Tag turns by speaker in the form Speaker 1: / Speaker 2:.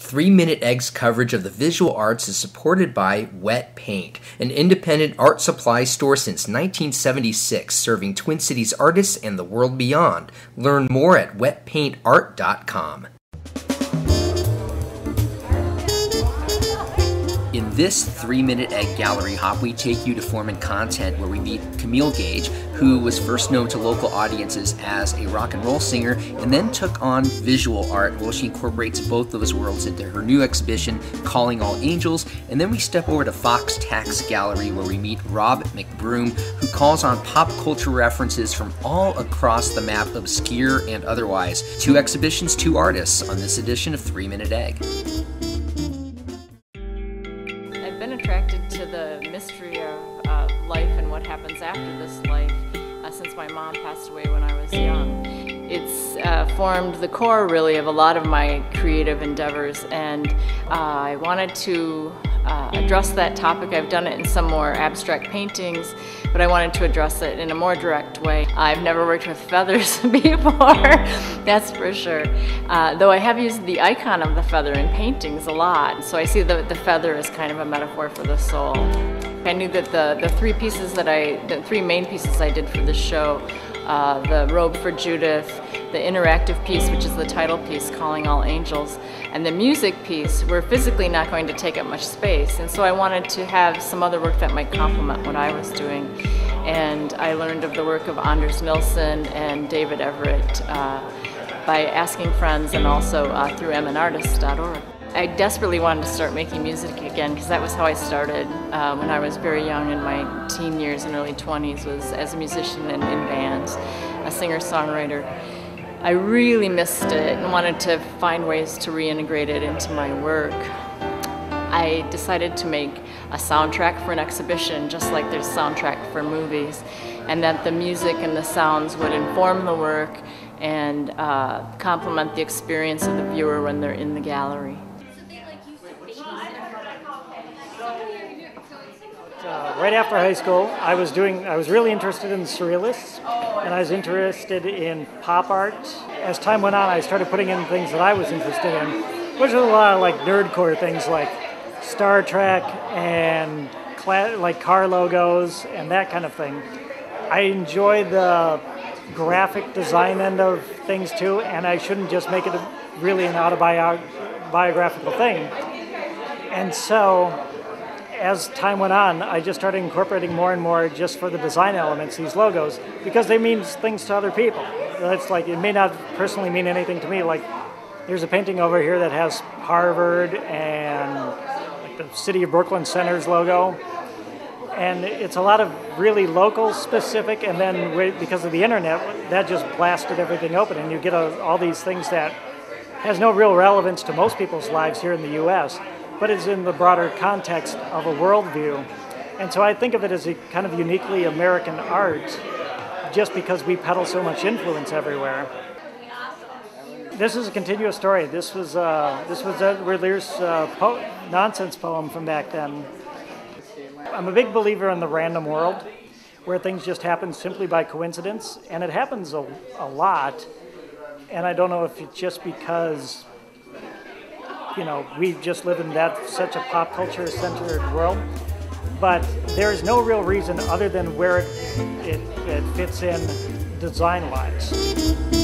Speaker 1: Three Minute Egg's coverage of the visual arts is supported by Wet Paint, an independent art supply store since 1976, serving Twin Cities artists and the world beyond. Learn more at wetpaintart.com. This three minute egg gallery hop, we take you to Form+Content where we meet Camille Gage, who was first known to local audiences as a rock and roll singer and then took on visual art. Well, she incorporates both of those worlds into her new exhibition, Calling All Angels. And then we step over to Fox Tax Gallery where we meet Rob McBroom, who calls on pop culture references from all across the map, obscure and otherwise. Two exhibitions, two artists on this edition of Three Minute Egg.
Speaker 2: Mystery of uh, life and what happens after this life uh, since my mom passed away when I was young. It's uh, formed the core really of a lot of my creative endeavors and uh, I wanted to uh, address that topic. I've done it in some more abstract paintings, but I wanted to address it in a more direct way. I've never worked with feathers before, that's for sure. Uh, though I have used the icon of the feather in paintings a lot, so I see the, the feather as kind of a metaphor for the soul. I knew that the, the three pieces that I, the three main pieces I did for this show, uh, the robe for Judith, the interactive piece, which is the title piece, Calling All Angels, and the music piece were physically not going to take up much space. And so I wanted to have some other work that might complement what I was doing. And I learned of the work of Anders Nilsson and David Everett uh, by asking friends and also uh, through mnartist.org. I desperately wanted to start making music again because that was how I started uh, when I was very young in my teen years and early 20s was as a musician and in bands, a singer-songwriter. I really missed it and wanted to find ways to reintegrate it into my work. I decided to make a soundtrack for an exhibition just like there's soundtrack for movies and that the music and the sounds would inform the work and uh, complement the experience of the viewer when they're in the gallery.
Speaker 3: Uh, right after high school, I was doing. I was really interested in surrealists, and I was interested in pop art. As time went on, I started putting in things that I was interested in, which was a lot of like nerdcore things like Star Trek and like car logos and that kind of thing. I enjoy the graphic design end of things too, and I shouldn't just make it really an autobiographical thing. And so as time went on, I just started incorporating more and more just for the design elements, these logos, because they mean things to other people. It's like, it may not personally mean anything to me. Like, there's a painting over here that has Harvard and like the City of Brooklyn Center's logo. And it's a lot of really local specific, and then because of the internet, that just blasted everything open, and you get all these things that has no real relevance to most people's lives here in the U.S but it's in the broader context of a worldview. And so I think of it as a kind of uniquely American art just because we peddle so much influence everywhere. This is a continuous story. This was uh, this was Ed Lear's uh, po- nonsense poem from back then. I'm a big believer in the random world, where things just happen simply by coincidence, and it happens a, a lot. And I don't know if it's just because you know, we just live in that such a pop culture centered world. But there's no real reason other than where it, it, it fits in design wise.